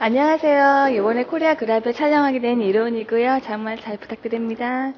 안녕하세요. 이번에 코리아 그라벨 촬영하게 된 이론이고요. 정말 잘 부탁드립니다.